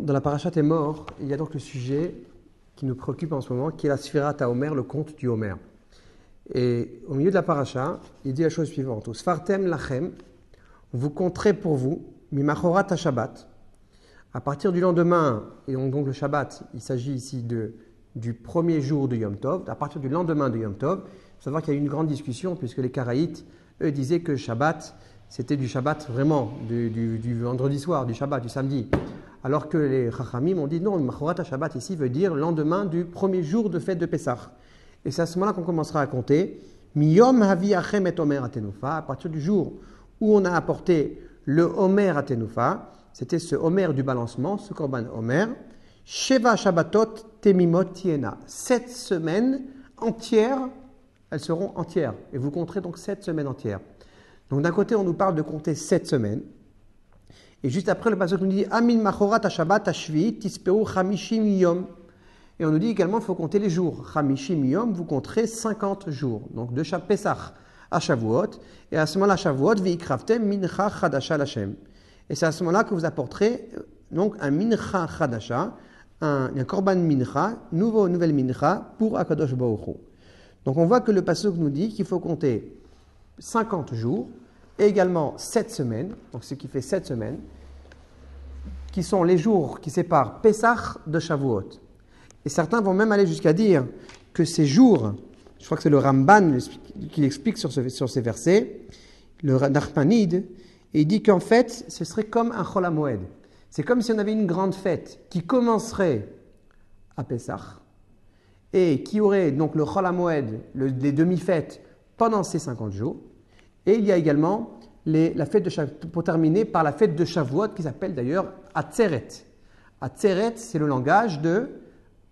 Dans, la parachat est mort, il y a donc le sujet qui nous préoccupe en ce moment, qui est la Sfirat à Homer, le conte du Homer. Et au milieu de la paracha, il dit la chose suivante Sfartem lachem, vous compterez pour vous, mimachorat à Shabbat. À partir du lendemain, et donc, le Shabbat, il s'agit ici du premier jour de Yom Tov, à partir du lendemain de Yom Tov, il faut savoir qu'il y a eu une grande discussion, puisque les Karaïtes, eux, disaient que Shabbat, c'était du Shabbat vraiment, du, du, vendredi soir, du Shabbat, du samedi. Alors que les Chachamim ont dit non, Machorat Shabbat ici veut dire lendemain du premier jour de fête de Pessah. Et c'est à ce moment-là qu'on commencera à compter. Miyom Havi Achem et Omer Atenufa, à partir du jour où on a apporté le Omer Atenufa, c'était ce Omer du balancement, ce Korban Omer, Sheva Shabbatot Temimot Tiena. Sept semaines entières, elles seront entières. Et vous compterez donc sept semaines entières. Donc d'un côté, on nous parle de compter sept semaines. Et juste après, le passage nous dit Amin Machorat Shabbat Ashvi Tispeu Chamishim Yom. Et on nous dit également qu'il faut compter les jours. Chamishim Yom, vous compterez 50 jours. Donc de Pesach à Shavuot. Et à ce moment-là, Shavuot, Vikraftem Mincha Chadasha Lashem. Et c'est à ce moment-là que vous apporterez euh, donc un Mincha Chadasha, un, Korban Mincha, nouveau, nouvelle Mincha pour Akadosh Baruch Donc on voit que le passage nous dit qu'il faut compter 50 jours et également 7 semaines, donc ce qui fait 7 semaines, qui sont les jours qui séparent Pesach de Shavuot. Et certains vont même aller jusqu'à dire que ces jours, je crois que c'est le Ramban qui explique sur, ces versets, le Narpanide, et il dit qu'en fait, ce serait comme un Chol C'est comme si on avait une grande fête qui commencerait à Pessah et qui aurait donc le Chol les demi-fêtes, pendant ces 50 jours. Et il y a également la fête de pour terminer par la fête de Shavuot qui s'appelle d'ailleurs Atzeret. Atzeret, c'est le langage de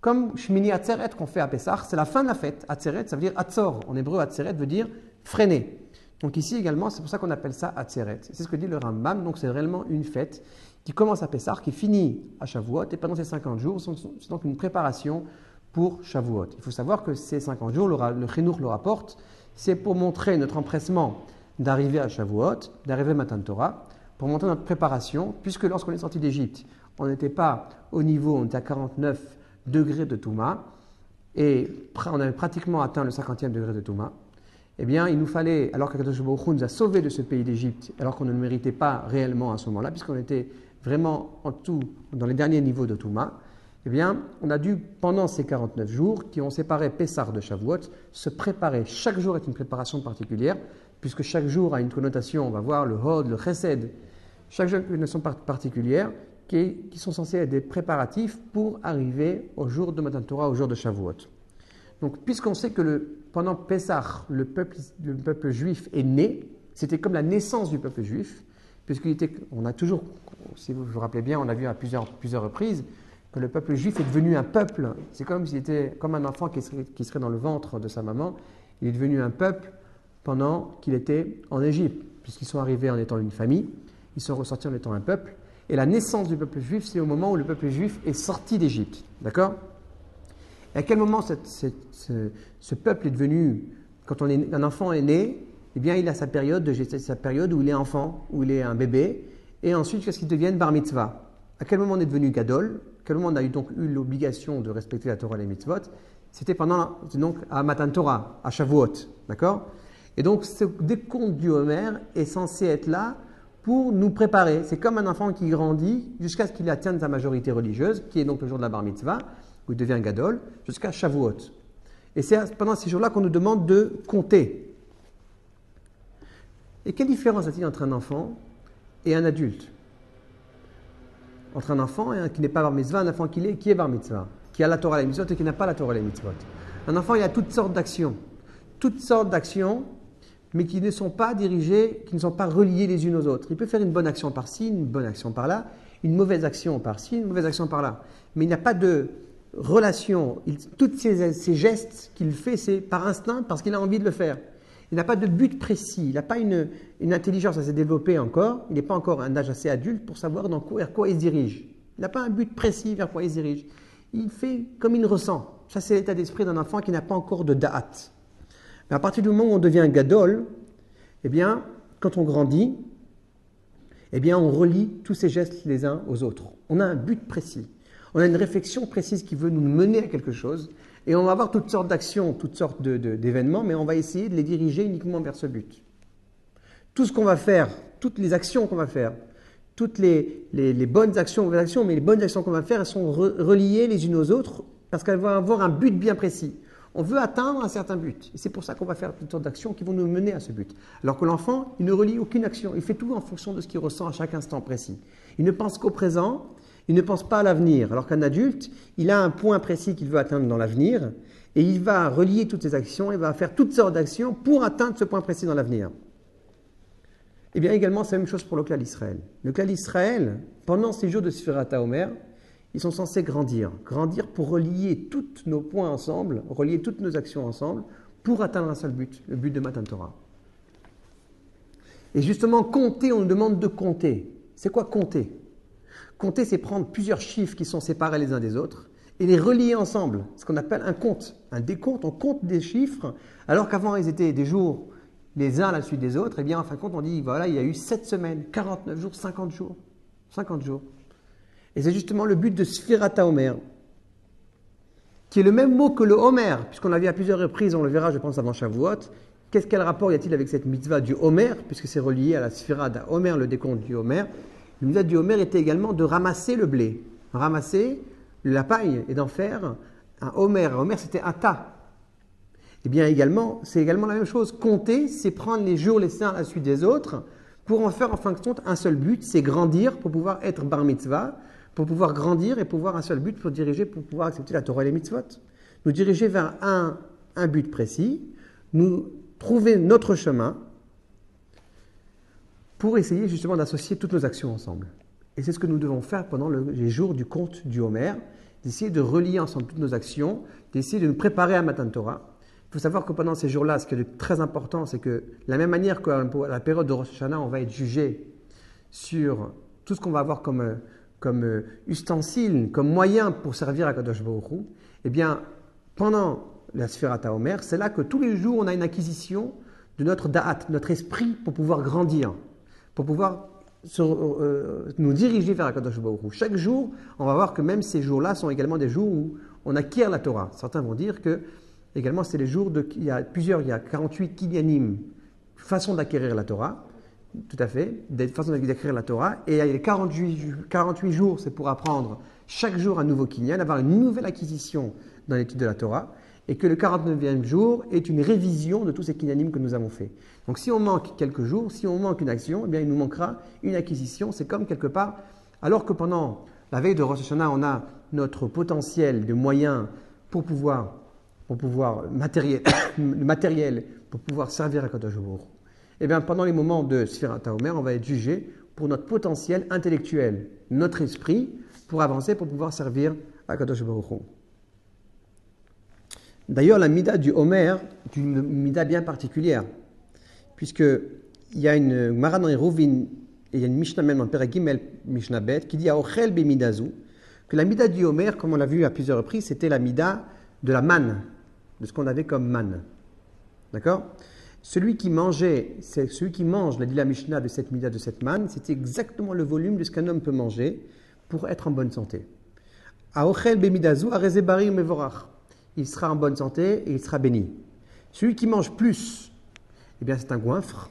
comme Shmini Atzeret qu'on fait à Pessah, c'est la fin de la fête. Atzeret, ça veut dire Atzor. En hébreu, Atzeret veut dire freiner. Donc ici également, c'est pour ça qu'on appelle ça Atzeret. C'est ce que dit le Rambam. Donc c'est réellement une fête qui commence à Pessah, qui finit à Shavuot. Et pendant ces 50 jours, c'est donc une préparation pour Shavuot. Il faut savoir que ces 50 jours, le, le le rapporte, c'est pour montrer notre empressement d'arriver à Shavuot, d'arriver à Matan Torah, pour montrer notre préparation, puisque lorsqu'on est sorti d'Égypte, on n'était pas au niveau, on était à 49 degrés de Touma, et on avait pratiquement atteint le 50e degré de Touma, eh bien, il nous fallait, alors qu'Akadosh Baruch nous a sauvés de ce pays d'Égypte, alors qu'on ne le méritait pas réellement à ce moment-là, puisqu'on était vraiment en tout dans les derniers niveaux de Touma, eh bien, on a dû, pendant ces 49 jours, qui ont séparé Pessar de Shavuot, se préparer. Chaque jour est une préparation particulière, puisque chaque jour a une connotation, on va voir le Hod, le Chesed, chaque jour a une connotation particulière, qui, qui, sont censés être des préparatifs pour arriver au jour de Matan Torah, au jour de Shavuot. Donc, puisqu'on sait que le, pendant Pessah, le peuple, le peuple juif est né, c'était comme la naissance du peuple juif, puisqu'il était, on a toujours, si vous vous rappelez bien, on a vu à plusieurs, plusieurs reprises que le peuple juif est devenu un peuple. C'est comme s'il était comme un enfant qui serait, qui serait dans le ventre de sa maman. Il est devenu un peuple pendant qu'il était en Égypte, puisqu'ils sont arrivés en étant une famille, ils sont ressortis en étant un peuple. Et la naissance du peuple juif, c'est au moment où le peuple juif est sorti d'Égypte. D'accord? À quel moment ce, peuple est devenu, quand un enfant est né, eh bien, il a sa période, de, sa période où il est enfant, où il est un bébé, et ensuite jusqu'à ce qu'il devienne bar mitzvah. À quel moment on est devenu gadol? À quel moment on a eu donc eu l'obligation de respecter la Torah et les mitzvot? C'était pendant, donc, à Matan Torah, à Shavuot, d'accord? Et donc, ce décompte du Homer est censé être là pour nous préparer. C'est comme un enfant qui grandit jusqu'à ce qu'il atteigne sa majorité religieuse, qui est donc le jour de la bar mitzvah où il devient Gadol, jusqu'à Shavuot. Et c'est pendant ces jours-là qu'on nous demande de compter. Et quelle différence a-t-il entre un enfant et un adulte? Entre un enfant qui n'est pas bar mitzvah, un enfant qui est, qui est bar mitzvah, qui a la Torah et les mitzvot et qui n'a pas la Torah et les mitzvot. Un enfant, il a toutes sortes d'actions. Toutes sortes d'actions, mais qui ne sont pas dirigées, qui ne sont pas reliées les unes aux autres. Il peut faire une bonne action par-ci, une bonne action par-là, une mauvaise action par-ci, une mauvaise action par-là. Mais il n'y a pas de, relation, tous ces, gestes qu'il fait, c'est par instinct, parce qu'il a envie de le faire. Il n'a pas de but précis, il n'a pas une, intelligence assez développée encore, il n'est pas encore un âge assez adulte pour savoir dans quoi, vers quoi il se dirige. Il n'a pas un but précis vers quoi il se dirige. Il fait comme il ressent. Ça, c'est l'état d'esprit d'un enfant qui n'a pas encore de date. À partir du moment où on devient gadol, eh bien, quand on grandit, eh bien, on relie tous ces gestes les uns aux autres. On a un but précis. On a une réflexion précise qui veut nous mener à quelque chose. Et on va avoir toutes sortes d'actions, toutes sortes d'événements, mais on va essayer de les diriger uniquement vers ce but. Tout ce qu'on va faire, toutes les actions qu'on va faire, toutes les, bonnes actions, actions, mais les bonnes actions qu'on va faire, elles sont reliées les unes aux autres parce qu'elles vont avoir un but bien précis. On veut atteindre un certain but. Et c'est pour ça qu'on va faire toutes sortes d'actions qui vont nous mener à ce but. Alors que l'enfant, il ne relie aucune action. Il fait tout en fonction de ce qu'il ressent à chaque instant précis. Il ne pense qu'au présent, il ne pense pas à l'avenir. Alors qu'un adulte, il a un point précis qu'il veut atteindre dans l'avenir et il va relier toutes ses actions et va faire toutes sortes d'actions pour atteindre ce point précis dans l'avenir. Eh bien, également, c'est la même chose pour le clan d'Israël. Le clan d'Israël, pendant ces jours de Sphirata Omer, ils sont censés grandir. Grandir pour relier tous nos points ensemble, relier toutes nos actions ensemble, pour atteindre un seul but, le but de Matan Torah. Et justement, compter, on nous demande de compter. C'est quoi compter? Compter, c'est prendre plusieurs chiffres qui sont séparés les uns des autres et les relier ensemble, ce qu'on appelle un compte. Un décompte, on compte des chiffres, alors qu'avant ils étaient des jours les uns à la suite des autres, et eh bien en fin de compte on dit, voilà, il y a eu 7 semaines, 49 jours, 50 jours. 50 jours. Et c'est justement le but de Sphirata Omer, qui est le même mot que le Homer, puisqu'on l'a vu à plusieurs reprises, on le verra, je pense, avant Shavuot. Qu'est-ce quel rapport y a-t-il avec cette mitzvah du Homer, puisque c'est relié à la Sphirata Homer, le décompte du Homer Le mitzvah du Homer était également de ramasser le blé, ramasser la paille et d'en faire un Homer. Un Homer, c'était un tas. Eh bien, également, c'est également la même chose. Compter, c'est prendre les jours les uns à la suite des autres pour en faire en fin de compte un seul but, c'est grandir pour pouvoir être bar mitzvah, pour pouvoir grandir et pouvoir un seul but pour diriger, pour pouvoir accepter la Torah et les mitzvot. Nous diriger vers un, un but précis, nous trouver notre chemin pour essayer justement d'associer toutes nos actions ensemble. Et c'est ce que nous devons faire pendant les jours du conte du Homer, d'essayer de relier ensemble toutes nos actions, d'essayer de nous préparer à Matan Torah. Il faut savoir que pendant ces jours-là, ce qui est très important, c'est que la même manière que la période de Rosh Hashanah, on va être jugé sur tout ce qu'on va avoir comme comme euh, ustensile, comme moyen pour servir à Kadosh Baruch eh bien, pendant la Sphirata Omer, c'est là que tous les jours, on a une acquisition de notre da'at, notre esprit, pour pouvoir grandir, pour pouvoir euh, nous diriger vers Kadosh Baruch Chaque jour, on va voir que même ces jours-là sont également des jours où on acquiert la Torah. Certains vont dire que, également, c'est les jours de. Il y a plusieurs, il y a 48 kinyanim, façon d'acquérir la Torah. Tout à fait, des façons d'écrire la Torah. Et les 48, 48 jours, c'est pour apprendre chaque jour un nouveau kinyan, avoir une nouvelle acquisition dans l'étude de la Torah. Et que le 49e jour est une révision de tous ces kinyanim que nous avons faits. Donc si on manque quelques jours, si on manque une action, eh bien il nous manquera une acquisition. C'est comme quelque part, alors que pendant la veille de Rosh Hashanah, on a notre potentiel de moyens pour pouvoir, pour pouvoir matériel, matériel pour pouvoir servir à Kadosh eh bien, pendant les moments de Sphirata Omer, on va être jugé pour notre potentiel intellectuel, notre esprit, pour avancer, pour pouvoir servir à Kadosh Baruch D'ailleurs, la mida du Homer est une mida bien particulière, puisque il y a une Mara dans et il y a une Mishnah même en Peragimel Mishnah Bet qui dit à Ochel Bemidazu que la mida du Homer, comme on l'a vu à plusieurs reprises, c'était la mida de la manne, de ce qu'on avait comme manne. D'accord? Celui qui mangeait, c'est celui qui mange, l'a dit la Mishnah de cette mida de cette manne, c'est exactement le volume de ce qu'un homme peut manger pour être en bonne santé. Il sera en bonne santé et il sera béni. Celui qui mange plus, eh bien c'est un goinfre.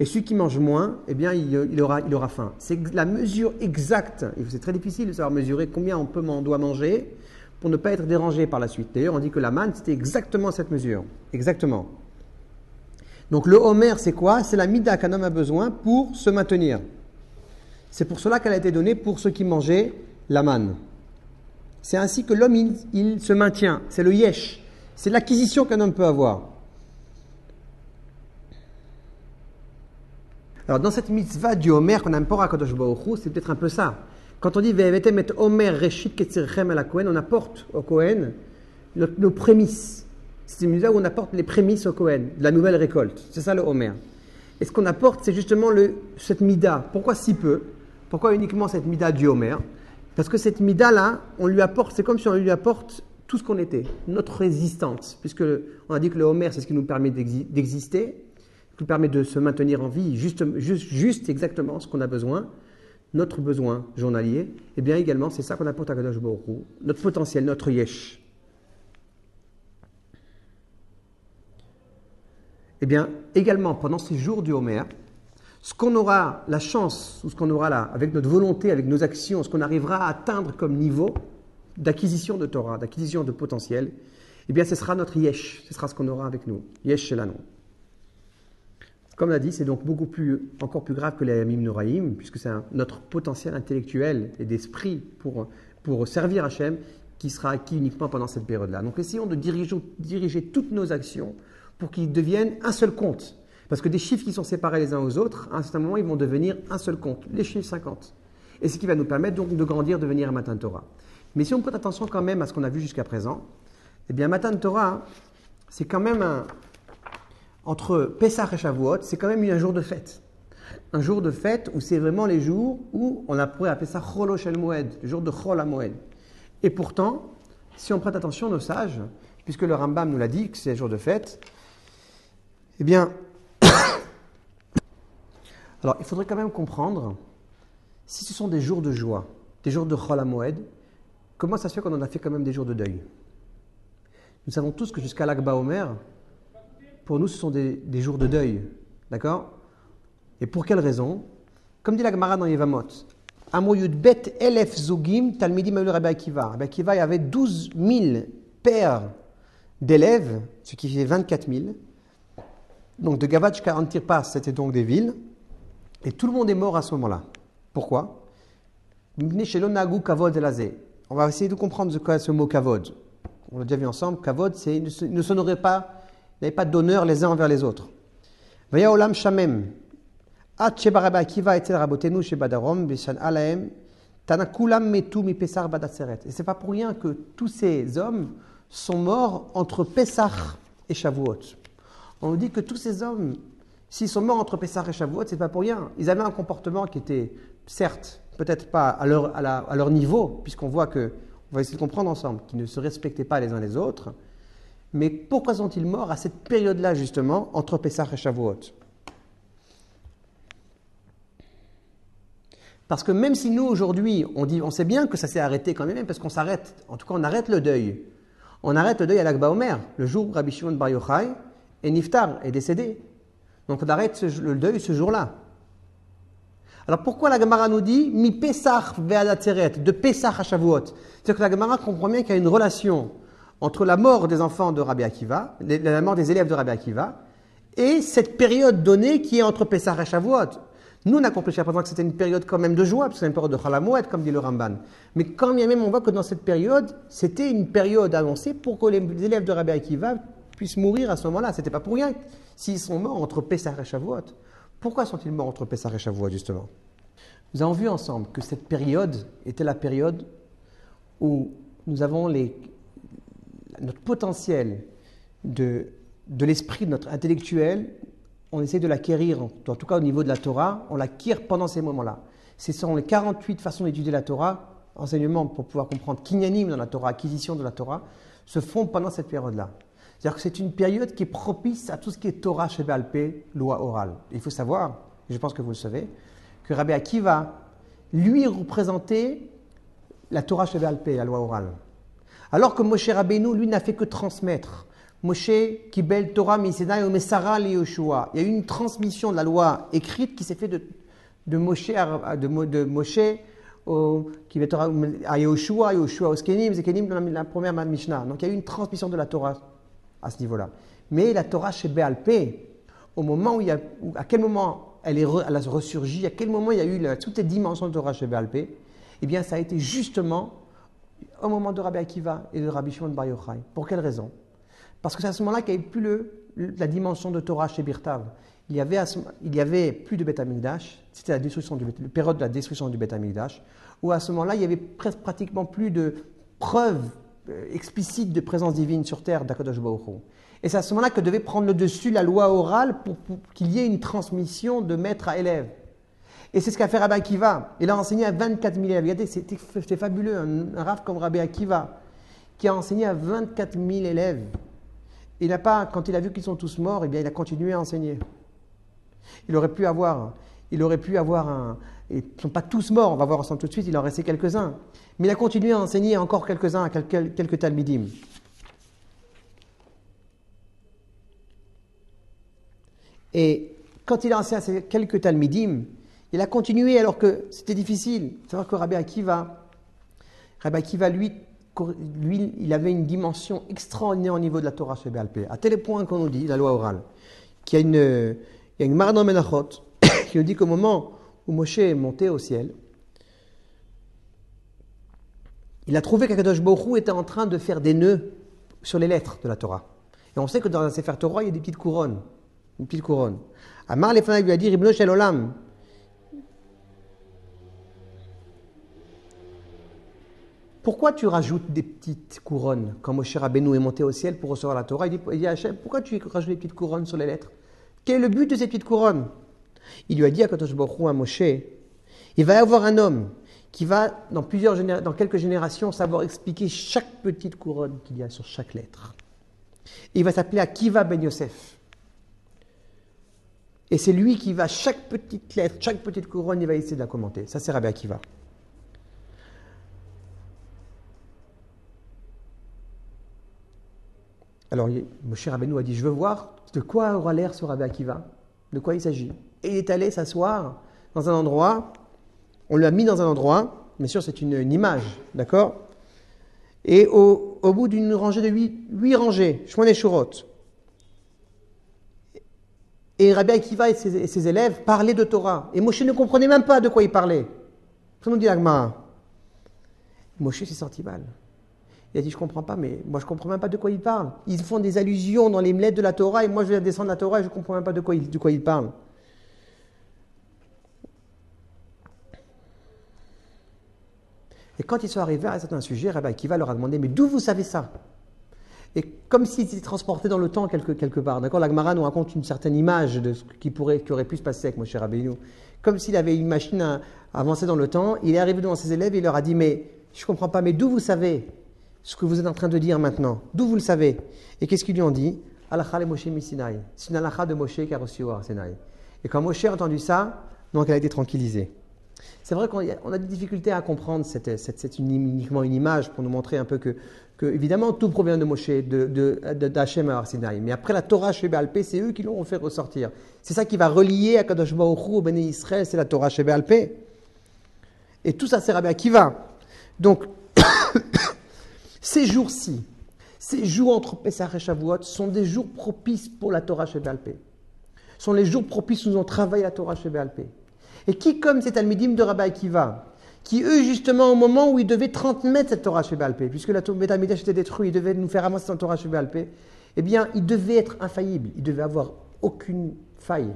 Et celui qui mange moins, eh bien il, aura, il aura faim. C'est la mesure exacte. C'est très difficile de savoir mesurer combien on, peut, on doit manger pour ne pas être dérangé par la suite. D'ailleurs, on dit que la manne, c'était exactement cette mesure. Exactement. Donc le Homer, c'est quoi? C'est la mida qu'un homme a besoin pour se maintenir. C'est pour cela qu'elle a été donnée pour ceux qui mangeaient la manne. C'est ainsi que l'homme, il, se maintient. C'est le yesh. C'est l'acquisition qu'un homme peut avoir. Alors dans cette mitzvah du Homer qu'on a un à Kadosh c'est peut-être un peu ça. Quand on dit Homer reshit ketzirchem la Kohen, on apporte au Kohen nos prémices. C'est une mitzvah où on apporte les prémices au Kohen, de la nouvelle récolte. C'est ça le Homer. Et ce qu'on apporte, c'est justement le, cette mida. Pourquoi si peu? Pourquoi uniquement cette mida du Homer? Parce que cette mida-là, on lui apporte, c'est comme si on lui apporte tout ce qu'on était, notre résistance. Puisque on a dit que le Homer, c'est ce qui nous permet d'exister. qui nous permet de se maintenir en vie, juste, juste, juste exactement ce qu'on a besoin, notre besoin journalier, et bien également, c'est ça qu'on apporte à Kadosh Baruch Hu, notre potentiel, notre yesh. Eh bien, également, pendant ces jours du Homer, ce qu'on aura la chance, ou ce qu'on aura là, avec notre volonté, avec nos actions, ce qu'on arrivera à atteindre comme niveau d'acquisition de Torah, d'acquisition de potentiel, eh bien, ce sera notre yesh, ce sera ce qu'on aura avec nous. Yesh Shelano. Comme l'a dit, c'est donc beaucoup plus, encore plus grave que les Yamim Noraïm, puisque c'est notre potentiel intellectuel et d'esprit pour, pour servir Hachem qui sera acquis uniquement pendant cette période-là. Donc essayons de diriger toutes nos actions pour qu'ils deviennent un seul compte. Parce que des chiffres qui sont séparés les uns aux autres, à un certain moment, ils vont devenir un seul compte, les chiffres 50. Et ce qui va nous permettre donc de grandir, de devenir un matin Torah. Mais si on prête attention quand même à ce qu'on a vu jusqu'à présent, eh bien, matin Torah, c'est quand même un. Entre Pessah et Shavuot, c'est quand même un jour de fête. Un jour de fête où c'est vraiment les jours où on pourrait appeler ça Cholo Shel Moed, le jour de Chol Moed. Et pourtant, si on prête attention, nos sages, puisque le Rambam nous l'a dit que c'est un jour de fête, eh bien, alors il faudrait quand même comprendre si ce sont des jours de joie, des jours de Chol Moed, comment ça se fait qu'on en a fait quand même des jours de deuil? Nous savons tous que jusqu'à l'Akba Omer, pour nous, ce sont des, jours de deuil. D'accord? Et pour quelle raison? Comme dit la Gemara dans Yevamot, Amoyud bet elef zogim talmidim Rabbi Akiva. Rabbi il y avait 12 000 pères d'élèves, ce qui fait 24 000. Donc de Gavat jusqu'à Antirpas, c'était donc des villes. Et tout le monde est mort à ce moment-là. Pourquoi? On va essayer de comprendre ce qu'est ce mot kavod. On l'a déjà vu ensemble. Kavod, c'est ne s'honorer pas, pas d'honneur les uns envers les autres. Vaya olam shamem. At shebaraba etel rabotenu shebadarom bishan alaem tanakulam metu mi pesar. Et c'est pas pour rien que tous ces hommes sont morts entre Pessah et Shavuot on nous dit que tous ces hommes, s'ils sont morts entre Pessah et Shavuot, c'est pas pour rien. Ils avaient un comportement qui était, certes, peut-être pas à leur, niveau, puisqu'on voit que, on va essayer de comprendre ensemble, qu'ils ne se respectaient pas les uns les autres. Mais pourquoi sont-ils morts à cette période-là, justement, entre Pessah et Shavuot? Parce que même si nous, aujourd'hui, on, dit, on sait bien que ça s'est arrêté quand même, parce qu'on s'arrête, en tout cas, on arrête le deuil. On arrête le deuil à l'Akba Omer, le jour où Rabbi Shimon Bar Yochai et Niftar est décédé. Donc on arrête le deuil ce jour-là. Alors pourquoi la Gemara nous dit mi Pesach de Pesach à Shavuot? C'est-à-dire que la Gemara comprend bien qu'il y a une relation entre la mort des enfants de Rabbi Akiva, la mort des élèves de Rabbi Akiva, et cette période donnée qui est entre Pesach et Shavuot. Nous, on a compris à présent que c'était une période quand même de joie, parce que c'est une période de Chalamouet, comme dit le Ramban. Mais quand bien même on voit que dans cette période, c'était une période annoncée pour que les élèves de Rabbi Akiva puissent mourir à ce moment-là. Ce n'était pas pour rien s'ils sont morts entre Pessah et Shavuot. Pourquoi sont-ils morts entre Pessah et Shavuot, justement? Nous avons vu ensemble que cette période était la période où nous avons notre potentiel de, de l'esprit, de notre intellectuel, on essaie de l'acquérir, en tout cas au niveau de la Torah, on l'acquiert pendant ces moments-là. Ce sont les 48 façons d'étudier la Torah, enseignements pour pouvoir comprendre kinyanim dans la Torah, acquisition de la Torah, se font pendant cette période-là. C'est-à-dire que c'est une période qui est propice à tout ce qui est Torah chez Alpé, loi orale. Il faut savoir, je pense que vous le savez, que Rabbi Akiva, lui, représentait la Torah chez Alpé, la loi orale. Alors que Moshe Rabbeinu, lui, n'a fait que transmettre. Moshe, Kibel, Torah, Misedai, Omesara, Yoshua. Il y a eu une transmission de la loi écrite qui s'est faite de, Moshe, de, de Moshe au, à Yoshua, Yoshua au dans la première Mishnah. Donc il y a eu une transmission de la Torah à ce niveau-là. Mais la Torah chez Béalpé, au moment où il y a, à quel moment elle, est elle a ressurgi, à quel moment il y a eu toutes les dimensions de Torah chez Béalpé, eh bien ça a été justement au moment de Rabbi Akiva et de Rabbi Shimon Bar Yochai. Pour quelle raison? Parce que c'est à ce moment-là qu'il n'y avait plus le, la dimension de Torah chez Birtav. Il y avait, il y avait plus de Beth c'était la, destruction du, la période de la destruction du Beth Amikdash, où à ce moment-là, il y avait pratiquement plus de preuves explicite de présence divine sur terre d'Akadosh Baruch Et c'est à ce moment-là que devait prendre le dessus la loi orale pour, qu'il y ait une transmission de maître à élève. Et c'est ce qu'a fait Rabbi Akiva. Il a enseigné à 24 000 élèves. C'était fabuleux, un, un comme Rabbi Akiva, qui a enseigné à 24 000 élèves. Il n'a pas, quand il a vu qu'ils sont tous morts, eh bien, il a continué à enseigner. Il aurait pu avoir, il aurait pu avoir un. Ils ne sont pas tous morts, on va voir ensemble tout de suite, il en restait quelques-uns. Mais il a continué à enseigner encore quelques-uns, quelques, quelques talmidim. Et quand il a enseigné à ces quelques talmidim, il a continué alors que c'était difficile. C'est vrai que Rabbi Akiva, Rabbi Akiva, lui, lui, il avait une dimension extraordinaire au niveau de la Torah chez à tel point qu'on nous dit, la loi orale, qu'il y a une, il y Menachot qui nous dit qu'au moment où Moshe est monté au ciel, il a trouvé qu'Akadosh Baruch était en train de faire des nœuds sur les lettres de la Torah. Et on sait que dans un Sefer Torah, il y a des petites couronnes. Une petite couronne. Amar Lefana lui a dit Shel. Pourquoi tu rajoutes des petites couronnes quand Moshe Rabbeinu est monté au ciel pour recevoir la Torah? Il dit, pourquoi tu rajoutes des petites couronnes sur les lettres? Quel est le but de ces petites couronnes? Il lui a dit à Kadosh à Moshe, il va y avoir un homme qui va, dans, plusieurs dans quelques générations, savoir expliquer chaque petite couronne qu'il y a sur chaque lettre. il va s'appeler Akiva Ben Yosef. Et c'est lui qui va, chaque petite lettre, chaque petite couronne, il va essayer de la commenter. Ça, c'est Rabbi Akiva. Alors, Moshe Rabbeinu a dit, je veux voir de quoi aura l'air ce Rabbi Akiva, de quoi il s'agit? Et il est allé s'asseoir dans un endroit on l'a mis dans un endroit, bien sûr c'est une, image, d'accord Et au, bout d'une rangée de huit, rangées, Shmone Shurot, et Rabbi Akiva et ses, élèves parlaient de Torah. Et Moshe ne comprenait même pas de quoi il parlait. Ça nous dit. Moshe s'est sorti mal. Il a dit, je ne comprends pas, mais moi je ne comprends même pas de quoi il parle. Ils font des allusions dans les lettres de la Torah, et moi je vais descendre la Torah et je ne comprends même pas de quoi, de quoi ils parlent. Et quand ils sont arrivés à un certain sujet, Rabbi Akiva leur a demandé Mais d'où vous savez ça? Et comme s'ils étaient transportés dans le temps quelque, part. D'accord? La Gemara nous raconte une certaine image de ce qui, aurait pu se passer avec Moshe Rabbeinu. Comme s'il avait une machine à, dans le temps. Il est arrivé devant ses élèves et il leur a dit Mais je ne comprends pas, mais d'où vous savez ce que vous êtes en train de dire maintenant? D'où vous le savez? Et qu'est-ce qu'ils lui ont dit? Alakha Moshe Misinaï. C'est une de Moshe qui a reçu Et quand Moshe a entendu ça, donc elle a été tranquillisée. C'est vrai qu'on a des difficultés à comprendre, c'est uniquement une image pour nous montrer un peu que, évidemment, tout provient de Moshe, d'Hachem de, à Arsinaï. Mais après la Torah chez Béalpé, c'est eux qui l'ont fait ressortir. C'est ça qui va relier à Kadosh Baruch au Béné Israël, c'est la Torah chez Béalpé. Et tout ça, c'est Rabbi Akiva. Donc, ces jours-ci, ces jours entre Pessah et Shavuot sont des jours propices pour la Torah chez Béalpé. sont les jours propices où nous avons travaillé la Torah chez Béalpé. Et qui, comme ces Talmidim de Rabbi Akiva, qui eux, justement, au moment où ils devaient transmettre cette Torah chez Béalpé, puisque la Betamidash était détruite, ils devaient nous faire avancer cette Torah chez Béalpé, eh bien, ils devaient être infaillibles, ils devaient avoir aucune faille.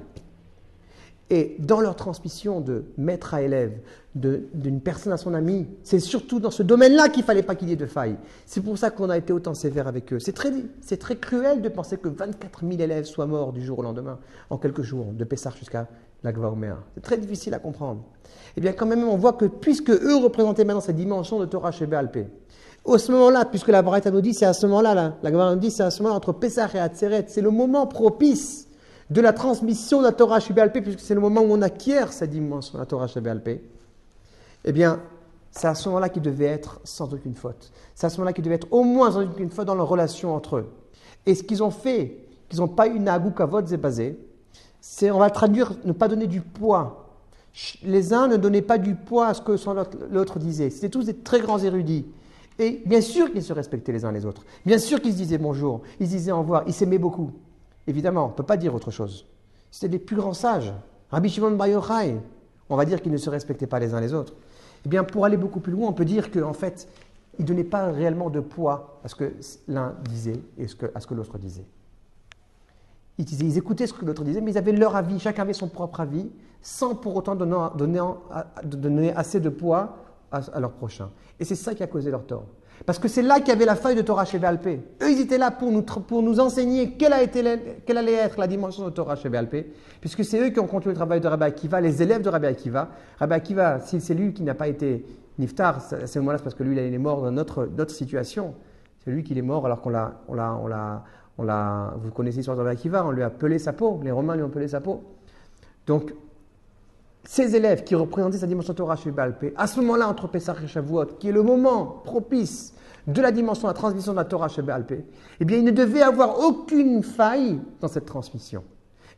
Et dans leur transmission de maître à élève, d'une personne à son ami, c'est surtout dans ce domaine-là qu'il ne fallait pas qu'il y ait de faille. C'est pour ça qu'on a été autant sévère avec eux. C'est très, très cruel de penser que 24 000 élèves soient morts du jour au lendemain, en quelques jours, de Pessar jusqu'à C'est très difficile à comprendre. Eh bien, quand même, on voit que puisque eux représentaient maintenant cette dimension de Torah chez Béalpé, au ce moment-là, puisque la Baraita nous dit, c'est à ce moment-là, la, la nous dit, c'est à ce moment-là entre Pessah et Atzeret, c'est le moment propice de la transmission de la Torah chez Béalpé, puisque c'est le moment où on acquiert cette dimension de la Torah chez Béalpé. Eh bien, c'est à ce moment-là qu'ils devaient être sans aucune faute. C'est à ce moment-là qu'ils devaient être au moins sans aucune faute dans leur relation entre eux. Et ce qu'ils ont fait, qu'ils n'ont pas eu Nagou Kavod Zebazé, on va traduire, ne pas donner du poids. Les uns ne donnaient pas du poids à ce que l'autre disait. C'était tous des très grands érudits. Et bien sûr qu'ils se respectaient les uns les autres. Bien sûr qu'ils se disaient bonjour, ils se disaient au revoir, ils s'aimaient beaucoup. Évidemment, on ne peut pas dire autre chose. C'était des plus grands sages. Rabbi Shimon Bar Yochai, on va dire qu'ils ne se respectaient pas les uns les autres. Eh bien, pour aller beaucoup plus loin, on peut dire qu'en fait, ils ne donnaient pas réellement de poids à ce que l'un disait et à ce que l'autre disait. Ils, écoutaient ce que l'autre disait, mais ils avaient leur avis, chacun avait son propre avis, sans pour autant donner, assez de poids à, leur prochain. Et c'est ça qui a causé leur tort. Parce que c'est là qu'il y avait la feuille de Torah chez Béalpé. Eux, ils étaient là pour nous, enseigner quelle, a été, allait être la dimension de Torah chez Béalpé, puisque c'est eux qui ont continué le travail de Rabbi Akiva, les élèves de Rabbi Akiva. Rabbi Akiva, si c'est lui qui n'a pas été niftar, à ce moment-là, c'est parce que lui, il est mort dans notre situation. C'est lui qui est mort alors qu'on l'a, on l'a, vous connaissez l'histoire de Akiva, on lui a pelé sa peau, les Romains lui ont pelé sa peau. Donc, ces élèves qui représentaient sa dimension Torah chez Balpé, à ce moment-là, entre Pessah et Shavuot, qui est le moment propice de la dimension de la transmission de la Torah chez Balpé, eh bien, ils ne devaient avoir aucune faille dans cette transmission.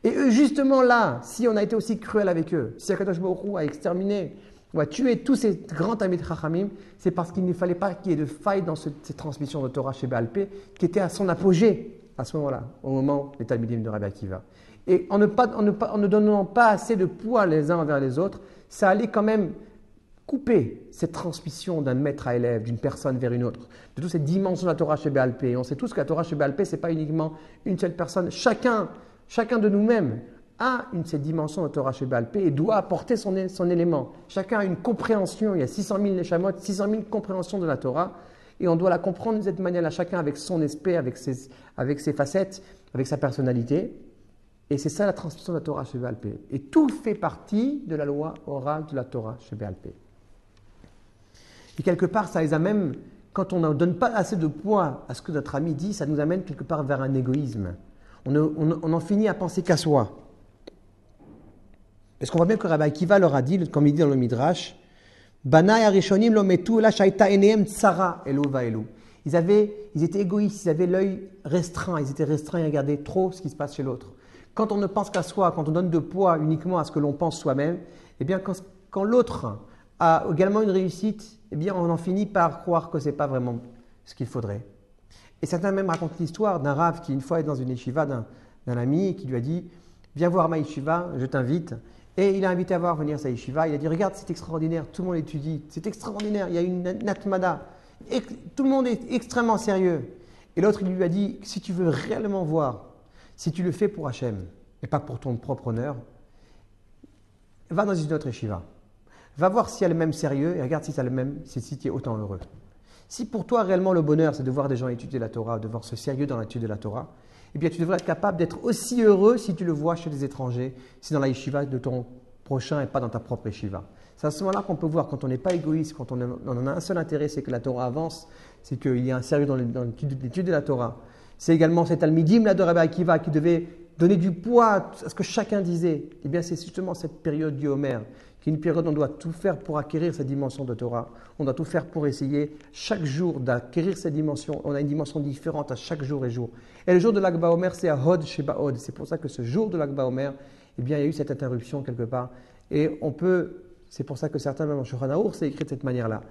Et eux, justement là, si on a été aussi cruel avec eux, si Akadosh Baruch a exterminé ou a tué tous ces grands Tamid Chachamim, c'est parce qu'il ne fallait pas qu'il y ait de faille dans cette, transmission de Torah chez Balpé, qui était à son apogée à ce moment-là, au moment des Talmidim de Rabbi Akiva. Et en ne, donnant pas assez de poids les uns envers les autres, ça allait quand même couper cette transmission d'un maître à élève, d'une personne vers une autre, de toute cette dimension de la Torah chez Béalpé. On sait tous que la Torah chez Béalpé, ce n'est pas uniquement une seule personne. Chacun, chacun de nous-mêmes a une cette dimension de Torah chez Béalpé et doit apporter son, élément. Chacun a une compréhension. Il y a 600 000 Neshamot, 600 000 compréhensions de la Torah. Et on doit la comprendre de cette manière-là, chacun avec son esprit, avec ses, avec ses facettes, avec sa personnalité. Et c'est ça la transmission de la Torah chez Béalpé. Et tout fait partie de la loi orale de la Torah chez Béalpé. Et quelque part, ça les amène, quand on ne donne pas assez de poids à ce que notre ami dit, ça nous amène quelque part vers un égoïsme. On, on, en finit à penser qu'à soi. Parce qu'on voit bien que Rabbi Akiva leur a dit, comme il dit dans le Midrash, Ils, avaient, ils étaient égoïstes, ils avaient l'œil restreint, ils étaient restreints, ils regardaient trop ce qui se passe chez l'autre. Quand on ne pense qu'à soi, quand on donne de poids uniquement à ce que l'on pense soi-même, eh bien, quand, l'autre a également une réussite, eh bien, on en finit par croire que ce n'est pas vraiment ce qu'il faudrait. Et certains même racontent l'histoire d'un rave qui, une fois, est dans une yeshiva d'un, ami qui lui a dit Viens voir ma yeshiva, je t'invite. Et il a invité à voir venir sa yeshiva. Il a dit Regarde, c'est extraordinaire, tout le monde étudie, c'est extraordinaire, il y a une natmada. Et tout le monde est extrêmement sérieux. Et l'autre, il lui a dit Si tu veux réellement voir si tu le fais pour Hachem et pas pour ton propre honneur, va dans une autre yeshiva. Va voir si elle a le même sérieux et regarde si tu le même, si es autant heureux. Si pour toi réellement le bonheur c'est de voir des gens étudier la Torah, de voir ce sérieux dans l'étude de la Torah, eh bien tu devrais être capable d'être aussi heureux si tu le vois chez des étrangers, si dans la yeshiva de ton prochain et pas dans ta propre yeshiva. C'est à ce moment-là qu'on peut voir quand on n'est pas égoïste, quand on, en a un seul intérêt, c'est que la Torah avance, c'est qu'il y a un sérieux dans l'étude de la Torah, c'est également cet Almidim là de Rabbi Akiva qui devait donner du poids à ce que chacun disait. Eh bien, c'est justement cette période du Homer, qui est une période on doit tout faire pour acquérir cette dimension de Torah. On doit tout faire pour essayer chaque jour d'acquérir cette dimension. On a une dimension différente à chaque jour et jour. Et le jour de l'Akba Omer, c'est à Hod Sheba Hod. C'est pour ça que ce jour de l'Akba Omer, eh bien, il y a eu cette interruption quelque part. Et on peut, c'est pour ça que certains, même en Shulchan c'est écrit de cette manière-là.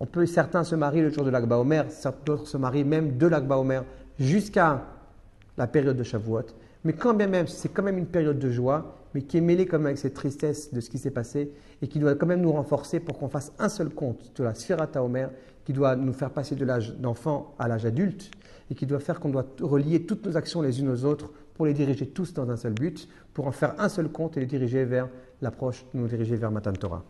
On peut, certains se marient le jour de l'Akba Omer, d'autres se marient même de l'Akba Omer jusqu'à la période de Shavuot. Mais quand bien même, c'est quand même une période de joie, mais qui est mêlée comme avec cette tristesse de ce qui s'est passé et qui doit quand même nous renforcer pour qu'on fasse un seul compte de la Sphirata Omer, qui doit nous faire passer de l'âge d'enfant à l'âge adulte et qui doit faire qu'on doit relier toutes nos actions les unes aux autres pour les diriger tous dans un seul but, pour en faire un seul compte et les diriger vers l'approche, nous diriger vers Matan Torah.